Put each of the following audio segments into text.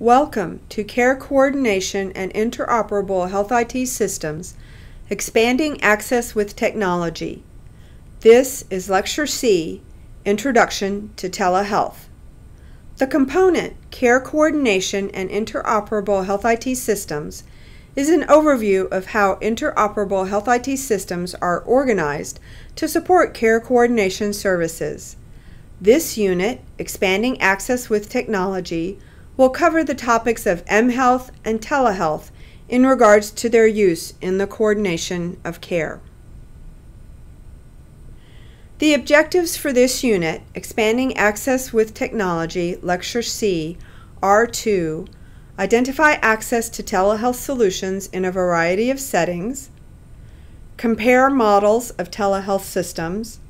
Welcome to Care Coordination and Interoperable Health IT Systems Expanding Access with Technology. This is Lecture C Introduction to Telehealth. The component Care Coordination and Interoperable Health IT Systems is an overview of how interoperable health IT systems are organized to support care coordination services. This unit, Expanding Access with Technology, will cover the topics of mHealth and telehealth in regards to their use in the coordination of care. The objectives for this unit, Expanding Access with Technology, Lecture C, are to identify access to telehealth solutions in a variety of settings, compare models of telehealth systems,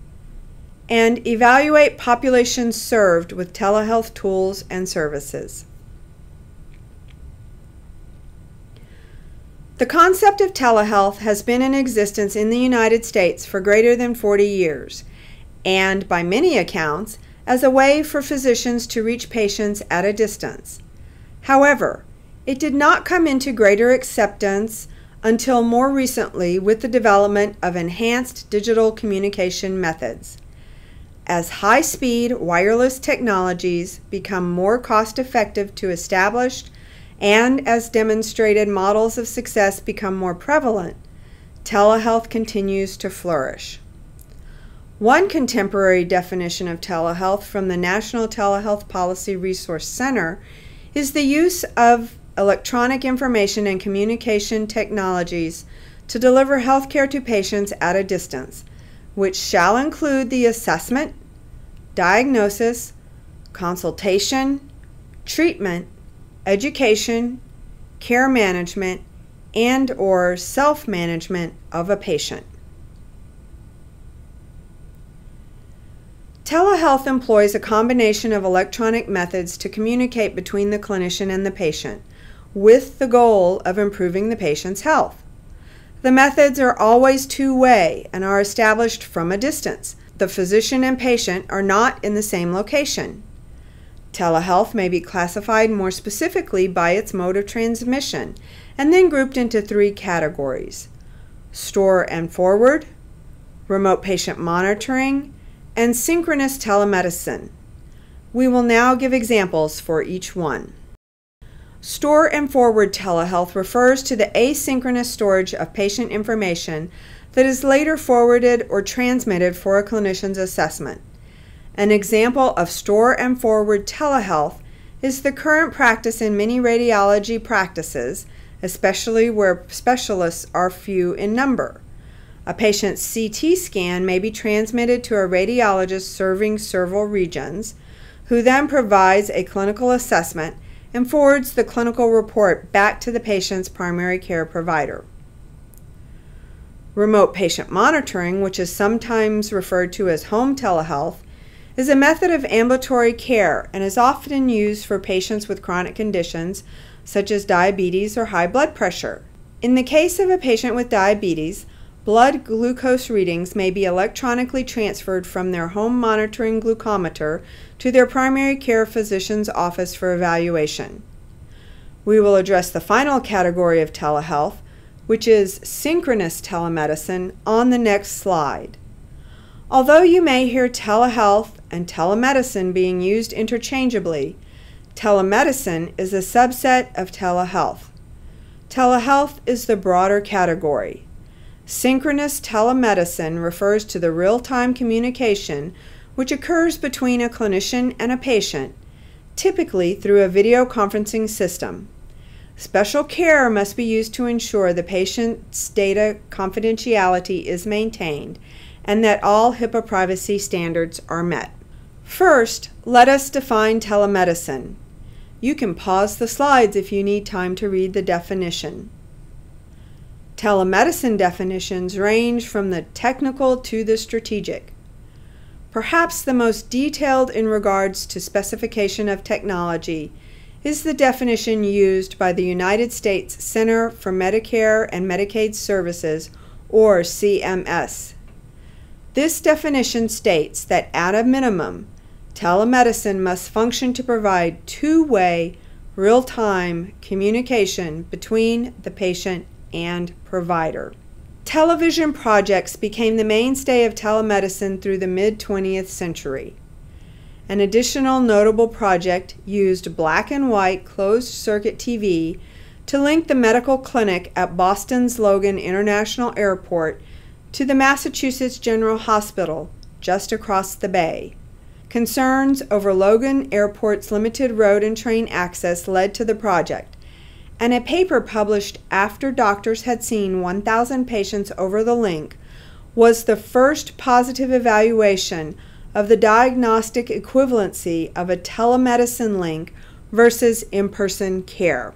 and evaluate populations served with telehealth tools and services. The concept of telehealth has been in existence in the United States for greater than 40 years, and by many accounts, as a way for physicians to reach patients at a distance. However, it did not come into greater acceptance until more recently with the development of enhanced digital communication methods. As high speed wireless technologies become more cost effective to establish and as demonstrated models of success become more prevalent, telehealth continues to flourish. One contemporary definition of telehealth from the National Telehealth Policy Resource Center is the use of electronic information and communication technologies to deliver healthcare to patients at a distance, which shall include the assessment, diagnosis, consultation, treatment, education, care management, and or self-management of a patient. Telehealth employs a combination of electronic methods to communicate between the clinician and the patient, with the goal of improving the patient's health. The methods are always two way and are established from a distance. The physician and patient are not in the same location. Telehealth may be classified more specifically by its mode of transmission and then grouped into three categories store and forward, remote patient monitoring, and synchronous telemedicine. We will now give examples for each one. Store and forward telehealth refers to the asynchronous storage of patient information that is later forwarded or transmitted for a clinician's assessment. An example of store and forward telehealth is the current practice in many radiology practices, especially where specialists are few in number. A patient's CT scan may be transmitted to a radiologist serving several regions, who then provides a clinical assessment and forwards the clinical report back to the patient's primary care provider. Remote patient monitoring, which is sometimes referred to as home telehealth, is a method of ambulatory care and is often used for patients with chronic conditions such as diabetes or high blood pressure. In the case of a patient with diabetes, blood glucose readings may be electronically transferred from their home monitoring glucometer to their primary care physician's office for evaluation. We will address the final category of telehealth, which is synchronous telemedicine, on the next slide. Although you may hear telehealth and telemedicine being used interchangeably, telemedicine is a subset of telehealth. Telehealth is the broader category. Synchronous telemedicine refers to the real time communication which occurs between a clinician and a patient, typically through a video conferencing system. Special care must be used to ensure the patient's data confidentiality is maintained and that all HIPAA privacy standards are met. First, let us define telemedicine. You can pause the slides if you need time to read the definition. Telemedicine definitions range from the technical to the strategic. Perhaps the most detailed in regards to specification of technology is the definition used by the United States Center for Medicare and Medicaid Services, or CMS. This definition states that at a minimum, telemedicine must function to provide two way, real time communication between the patient and provider. Television projects became the mainstay of telemedicine through the mid 20th century. An additional notable project used black and white closed circuit TV to link the medical clinic at Boston's Logan International Airport to the Massachusetts General Hospital just across the bay. Concerns over Logan Airport's limited road and train access led to the project, and a paper published after doctors had seen 1,000 patients over the link was the first positive evaluation of the diagnostic equivalency of a telemedicine link versus in person care.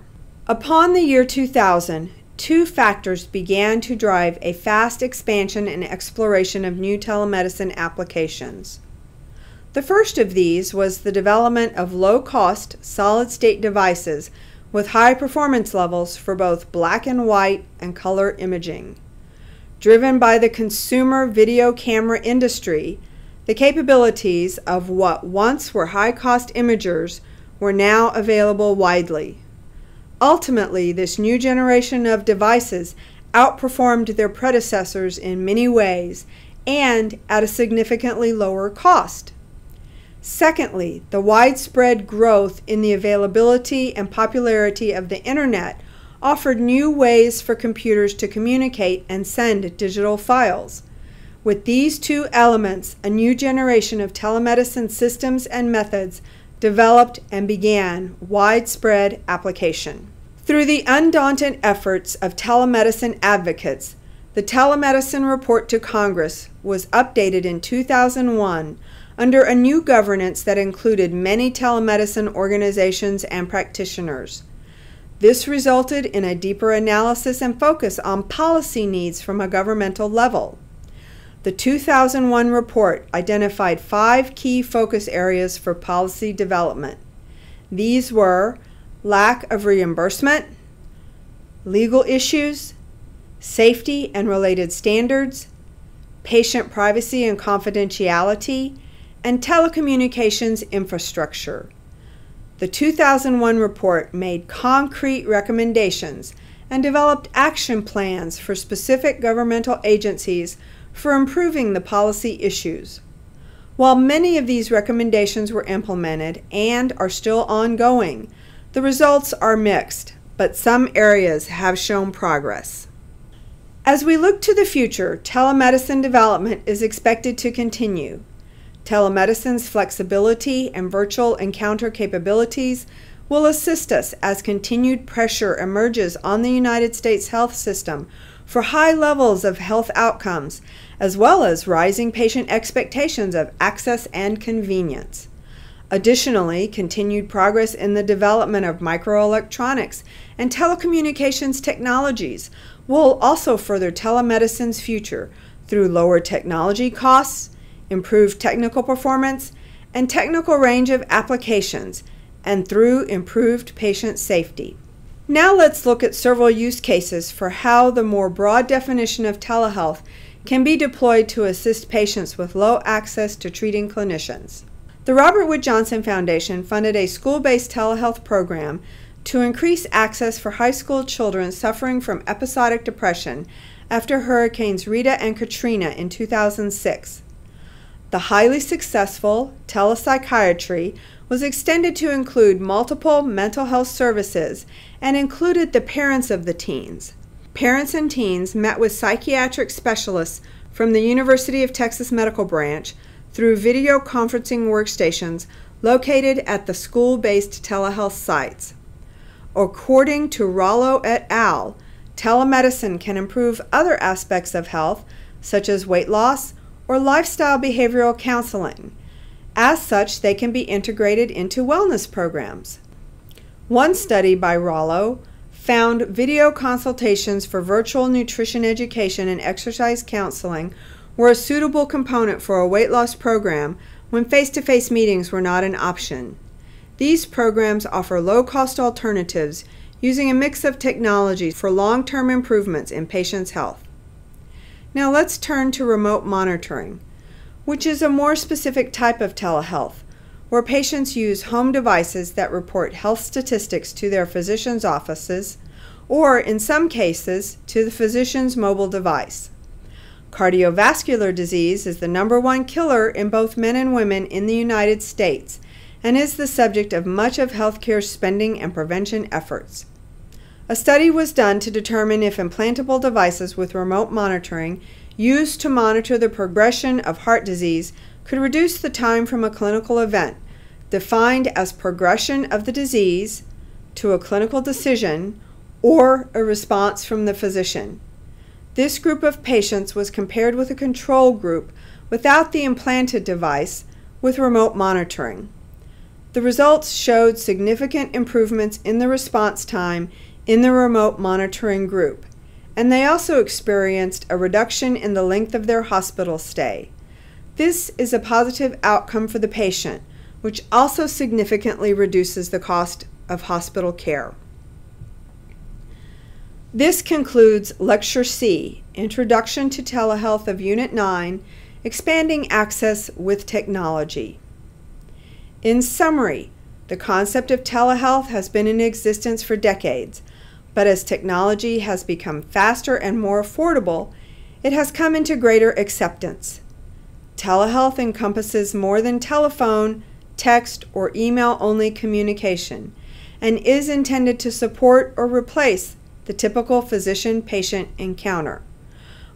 Upon the year 2000, two factors began to drive a fast expansion and exploration of new telemedicine applications. The first of these was the development of low cost solid state devices with high performance levels for both black and white and color imaging. Driven by the consumer video camera industry, the capabilities of what once were high cost imagers were now available widely. Ultimately, this new generation of devices outperformed their predecessors in many ways and at a significantly lower cost. Secondly, the widespread growth in the availability and popularity of the Internet offered new ways for computers to communicate and send digital files. With these two elements, a new generation of telemedicine systems and methods developed and began widespread application. Through the undaunted efforts of telemedicine advocates, the Telemedicine Report to Congress was updated in 2001 under a new governance that included many telemedicine organizations and practitioners. This resulted in a deeper analysis and focus on policy needs from a governmental level. The 2001 report identified five key focus areas for policy development. These were lack of reimbursement, legal issues, safety and related standards, patient privacy and confidentiality, and telecommunications infrastructure. The 2001 report made concrete recommendations and developed action plans for specific governmental agencies for improving the policy issues. While many of these recommendations were implemented and are still ongoing, the results are mixed, but some areas have shown progress. As we look to the future, telemedicine development is expected to continue. Telemedicine's flexibility and virtual encounter capabilities will assist us as continued pressure emerges on the United States health system for high levels of health outcomes, as well as rising patient expectations of access and convenience. Additionally, continued progress in the development of microelectronics and telecommunications technologies will also further telemedicine's future through lower technology costs, improved technical performance, and technical range of applications, and through improved patient safety. Now let's look at several use cases for how the more broad definition of telehealth can be deployed to assist patients with low access to treating clinicians. The Robert Wood Johnson Foundation funded a school based telehealth program to increase access for high school children suffering from episodic depression after Hurricanes Rita and Katrina in 2006. The highly successful telepsychiatry was extended to include multiple mental health services and included the parents of the teens. Parents and teens met with psychiatric specialists from the University of Texas Medical Branch through video conferencing workstations located at the school based telehealth sites. According to Rollo et al., telemedicine can improve other aspects of health, such as weight loss or lifestyle behavioral counseling as such, they can be integrated into wellness programs. One study by Rollo found video consultations for virtual nutrition education and exercise counseling were a suitable component for a weight loss program when face to face meetings were not an option. These programs offer low cost alternatives using a mix of technologies for long term improvements in patients' health. Now let's turn to remote monitoring which is a more specific type of telehealth, where patients use home devices that report health statistics to their physician's offices, or in some cases, to the physician's mobile device. Cardiovascular disease is the number one killer in both men and women in the United States and is the subject of much of healthcare spending and prevention efforts. A study was done to determine if implantable devices with remote monitoring used to monitor the progression of heart disease could reduce the time from a clinical event, defined as progression of the disease, to a clinical decision or a response from the physician. This group of patients was compared with a control group without the implanted device with remote monitoring. The results showed significant improvements in the response time in the remote monitoring group, and they also experienced a reduction in the length of their hospital stay. This is a positive outcome for the patient, which also significantly reduces the cost of hospital care. This concludes Lecture C, Introduction to Telehealth of Unit 9, Expanding Access with Technology. In summary, the concept of telehealth has been in existence for decades, but as technology has become faster and more affordable, it has come into greater acceptance. Telehealth encompasses more than telephone, text, or email only communication and is intended to support or replace the typical physician patient encounter.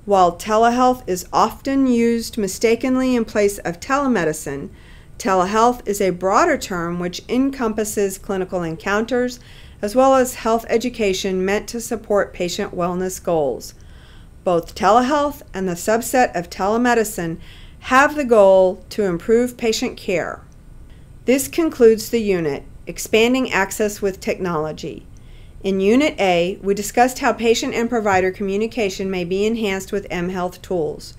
While telehealth is often used mistakenly in place of telemedicine, telehealth is a broader term which encompasses clinical encounters as well as health education meant to support patient wellness goals. Both telehealth and the subset of telemedicine have the goal to improve patient care. This concludes the unit, Expanding Access with Technology. In Unit A, we discussed how patient and provider communication may be enhanced with mHealth tools.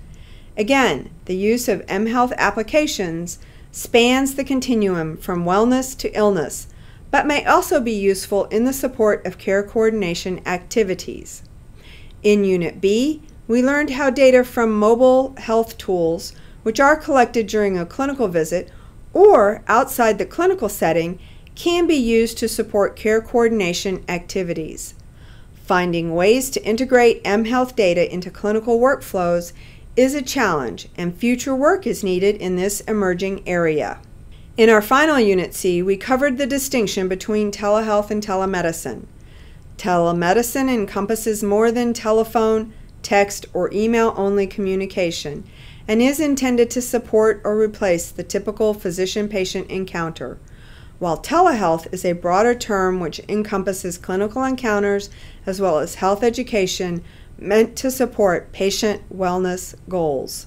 Again, the use of mHealth applications spans the continuum from wellness to illness, but may also be useful in the support of care coordination activities. In Unit B, we learned how data from mobile health tools, which are collected during a clinical visit or outside the clinical setting, can be used to support care coordination activities. Finding ways to integrate mHealth data into clinical workflows is a challenge, and future work is needed in this emerging area. In our final Unit C, we covered the distinction between telehealth and telemedicine. Telemedicine encompasses more than telephone, text, or email only communication and is intended to support or replace the typical physician patient encounter, while telehealth is a broader term which encompasses clinical encounters as well as health education meant to support patient wellness goals.